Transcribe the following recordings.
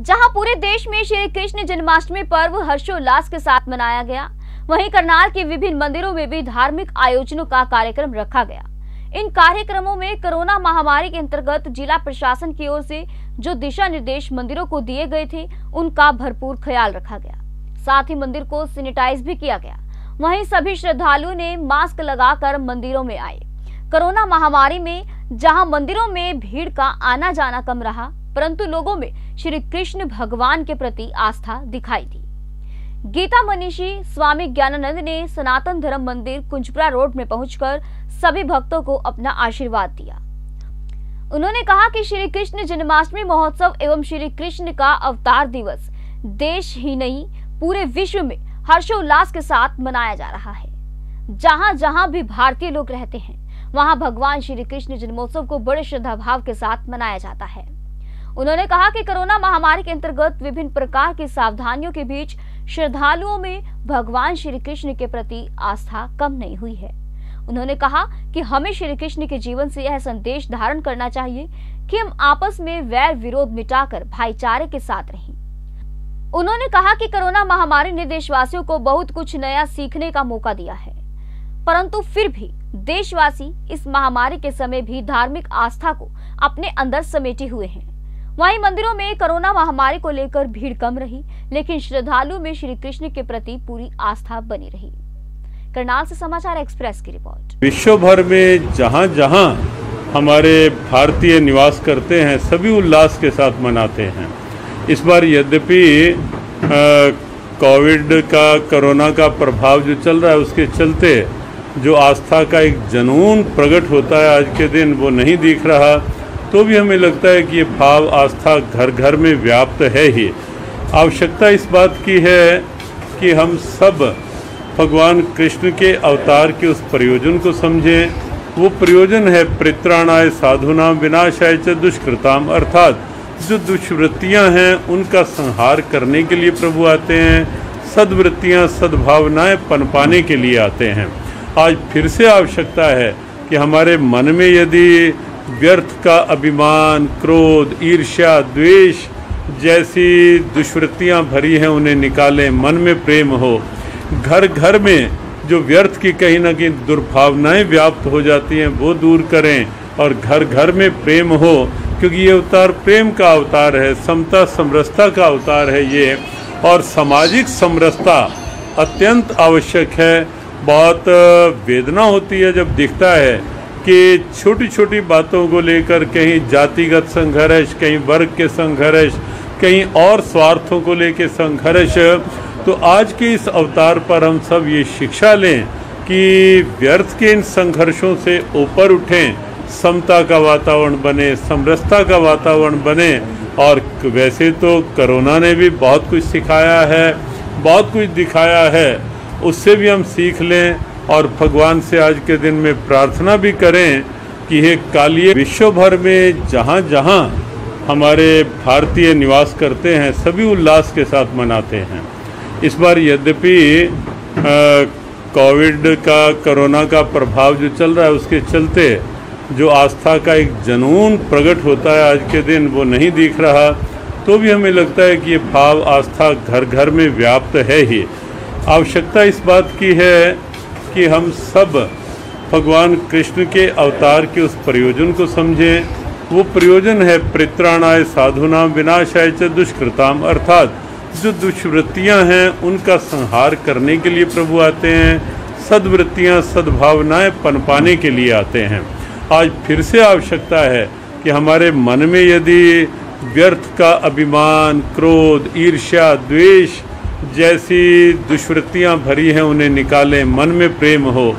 जहाँ पूरे देश में श्री कृष्ण जन्माष्टमी पर्व हर्षोल्लास के साथ मनाया गया। वहीं करनाल के विभिन्न मंदिरों में भी धार्मिक आयोजनों का कार्यक्रम रखा गया। इन कार्यक्रमों में कोरोना महामारी के अंतर्गत जिला प्रशासन की ओर से जो दिशा निर्देश मंदिरों को दिए गए थे, उनका भरपूर ख्याल रखा गया। साथ ही मंदिर को सैनिटाइज भी किया गया। वहीं सभी श्रद्धालुओं ने मास्क लगाकर मंदिरों में आए। कोरोना महामारी में जहाँ मंदिरों में भीड़ का आना जाना कम रहा परंतु लोगों में श्री कृष्ण भगवान के प्रति आस्था दिखाई दी। गीता मनीषी स्वामी ज्ञानानंद ने सनातन धर्म मंदिर कुंजपुरा रोड में पहुंचकर सभी भक्तों को अपना आशीर्वाद दिया। उन्होंने कहा कि श्री कृष्ण जन्माष्टमी महोत्सव एवं श्री कृष्ण का अवतार दिवस देश ही नहीं, पूरे विश्व में हर्षोल्लास के साथ मनाया जा रहा है। जहाँ जहाँ भी भारतीय लोग रहते हैं, वहाँ भगवान श्री कृष्ण जन्मोत्सव को बड़े श्रद्धा भाव के साथ मनाया जाता है। उन्होंने कहा कि कोरोना महामारी के अंतर्गत विभिन्न प्रकार की सावधानियों के बीच श्रद्धालुओं में भगवान श्री कृष्ण के प्रति आस्था कम नहीं हुई है। उन्होंने कहा कि हमें श्री कृष्ण के जीवन से यह संदेश धारण करना चाहिए कि हम आपस में वैर विरोध मिटाकर भाईचारे के साथ रहें। उन्होंने कहा कि कोरोना महामारी ने देशवासियों को बहुत कुछ नया सीखने का मौका दिया है। परंतु फिर भी देशवासी इस महामारी के समय भी धार्मिक आस्था को अपने अंदर समेटे हुए हैं। वहीं मंदिरों में कोरोना महामारी को लेकर भीड़ कम रही, लेकिन श्रद्धालु में श्री कृष्ण के प्रति पूरी आस्था बनी रही। करनाल से समाचार एक्सप्रेस की रिपोर्ट। विश्व भर में जहाँ जहाँ हमारे भारतीय निवास करते हैं, सभी उल्लास के साथ मनाते हैं। इस बार यद्यपि कोविड का, कोरोना का प्रभाव जो चल रहा है, उसके चलते जो आस्था का एक जनून प्रकट होता है आज के दिन, वो नहीं दिख रहा। तो भी हमें लगता है कि ये भाव आस्था घर घर में व्याप्त है ही। आवश्यकता इस बात की है कि हम सब भगवान कृष्ण के अवतार के उस प्रयोजन को समझें। वो प्रयोजन है परित्राणाय साधुनाम विनाशाय च दुष्कृताम। अर्थात जो दुष्वृत्तियाँ हैं, उनका संहार करने के लिए प्रभु आते हैं, सदवृत्तियाँ, सद्भावनाएँ पनपाने के लिए आते हैं। आज फिर से आवश्यकता है कि हमारे मन में यदि व्यर्थ का अभिमान, क्रोध, ईर्ष्या, द्वेष जैसी दुष्वृत्तियाँ भरी हैं, उन्हें निकालें। मन में प्रेम हो। घर घर में जो व्यर्थ की कहीं ना कहीं दुर्भावनाएँ व्याप्त हो जाती हैं, वो दूर करें और घर घर में प्रेम हो, क्योंकि ये अवतार प्रेम का अवतार है, समता, समरसता का अवतार है ये। और सामाजिक समरसता अत्यंत आवश्यक है। बहुत वेदना होती है जब दिखता है कि छोटी छोटी बातों को लेकर कहीं जातिगत संघर्ष, कहीं वर्ग के संघर्ष, कहीं और स्वार्थों को लेकर संघर्ष तो आज के इस अवतार पर हम सब ये शिक्षा लें कि व्यर्थ के इन संघर्षों से ऊपर उठें, समता का वातावरण बने, समरसता का वातावरण बने, और वैसे तो कोरोना ने भी बहुत कुछ सिखाया है, बहुत कुछ दिखाया है, उससे भी हम सीख लें और भगवान से आज के दिन में प्रार्थना भी करें कि हे कालिए विश्व भर में जहाँ जहाँ हमारे भारतीय निवास करते हैं, सभी उल्लास के साथ मनाते हैं। इस बार यद्यपि कोविड का, कोरोना का प्रभाव जो चल रहा है, उसके चलते जो आस्था का एक जनून प्रकट होता है आज के दिन, वो नहीं दिख रहा तो भी हमें लगता है कि ये भाव आस्था घर घर में व्याप्त है ही। आवश्यकता इस बात की है कि हम सब भगवान कृष्ण के अवतार के उस प्रयोजन को समझें। वो प्रयोजन है परित्राणाय साधुनाम विनाशाय च दुष्कृताम अर्थात जो दुष्वृत्तियाँ हैं, उनका संहार करने के लिए प्रभु आते हैं, सदवृत्तियाँ, सद्भावनाएँ पनपाने के लिए आते हैं। आज फिर से आवश्यकता है कि हमारे मन में यदि व्यर्थ का अभिमान, क्रोध, ईर्ष्या, द्वेष जैसी दुष्वृत्तियाँ भरी हैं, उन्हें निकालें। मन में प्रेम हो।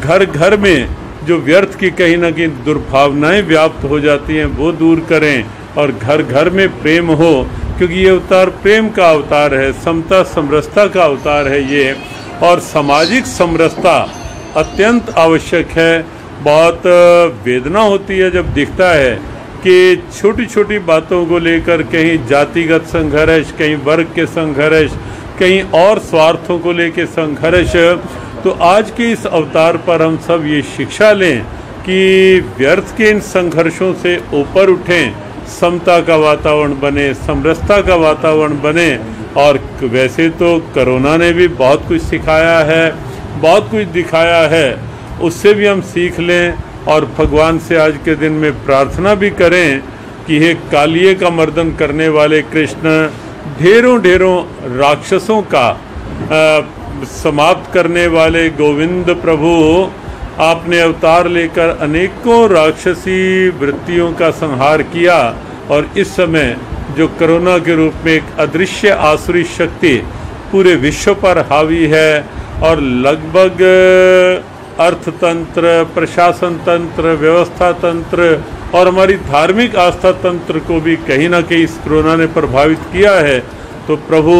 घर घर में जो व्यर्थ की कहीं ना कहीं दुर्भावनाएँ व्याप्त हो जाती हैं, वो दूर करें और घर घर में प्रेम हो, क्योंकि ये अवतार प्रेम का अवतार है, समता समरसता का अवतार है ये, और सामाजिक समरसता अत्यंत आवश्यक है। बहुत वेदना होती है जब दिखता है कि छोटी छोटी बातों को लेकर कहीं जातिगत संघर्ष, कहीं वर्ग के संघर्ष कहीं और स्वार्थों को लेकर संघर्ष तो आज के इस अवतार पर हम सब ये शिक्षा लें कि व्यर्थ के इन संघर्षों से ऊपर उठें, समता का वातावरण बने, समरसता का वातावरण बने, और वैसे तो कोरोना ने भी बहुत कुछ सिखाया है, बहुत कुछ दिखाया है, उससे भी हम सीख लें और भगवान से आज के दिन में प्रार्थना भी करें कि हे कालिए का मर्दन करने वाले कृष्ण ढेरों ढेरों राक्षसों का आ, समाप्त करने वाले गोविंद प्रभु आपने अवतार लेकर अनेकों राक्षसी वृत्तियों का संहार किया और इस समय जो करोना के रूप में एक अदृश्य आसुरी शक्ति पूरे विश्व पर हावी है और लगभग अर्थतंत्र प्रशासन तंत्र व्यवस्था तंत्र और हमारी धार्मिक आस्था तंत्र को भी कहीं ना कहीं इस कोरोना ने प्रभावित किया है। तो प्रभु,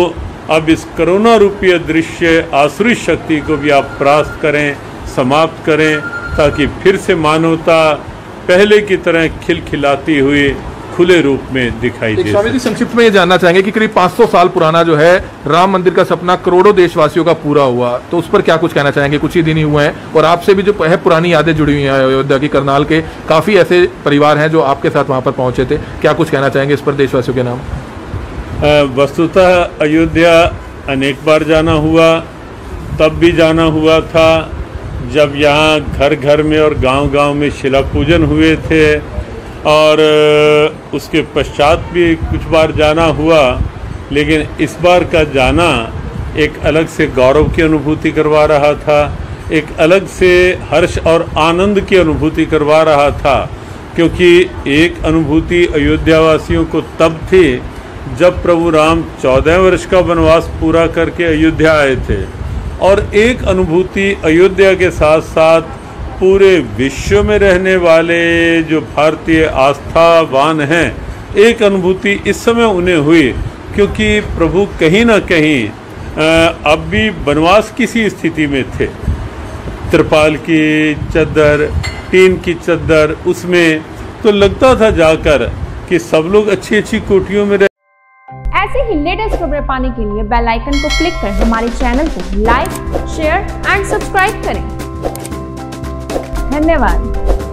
अब इस कोरोना रूपी दृश्य आसुरी शक्ति को भी आप परास्त करें, समाप्त करें, ताकि फिर से मानवता पहले की तरह खिलखिलाती हुई खुले रूप में दिखाई दे स्वामी जी संक्षिप्त में ये जानना चाहेंगे कि करीब 500 साल पुराना जो है राम मंदिर का सपना करोड़ों देशवासियों का पूरा हुआ। तो उस पर क्या कुछ कहना चाहेंगे? कुछ ही दिन ही हुए हैं और आपसे भी जो है पुरानी यादें जुड़ी हुई हैं अयोध्या की करनाल के काफ़ी ऐसे परिवार हैं जो आपके साथ वहाँ पर पहुँचे थे। क्या कुछ कहना चाहेंगे इस पर देशवासियों के नाम? वस्तुतः अयोध्या अनेक बार जाना हुआ तब भी जाना हुआ था जब यहाँ घर घर में और गाँव गाँव में शिला पूजन हुए थे। और उसके पश्चात भी कुछ बार जाना हुआ, लेकिन इस बार का जाना एक अलग से गौरव की अनुभूति करवा रहा था, एक अलग से हर्ष और आनंद की अनुभूति करवा रहा था, क्योंकि एक अनुभूति अयोध्या वासियों को तब थी, जब प्रभु राम चौदह वर्ष का वनवास पूरा करके अयोध्या आए थे। और एक अनुभूति अयोध्या के साथ साथ पूरे विश्व में रहने वाले जो भारतीय आस्थावान हैं, एक अनुभूति इस समय उन्हें हुई, क्योंकि प्रभु कहीं ना कहीं अब भी वनवास किसी स्थिति में थे। त्रिपाल की चद्दर, टीन की चद्दर उसमें तो लगता था जाकर कि सब लोग अच्छी अच्छी कोठियों में रह ऐसे ही लेटेस्ट खबरें पाने के लिए बेल आइकन को क्लिक कर, हमारे चैनल को लाइक शेयर एंड सब्सक्राइब करें। धन्यवाद।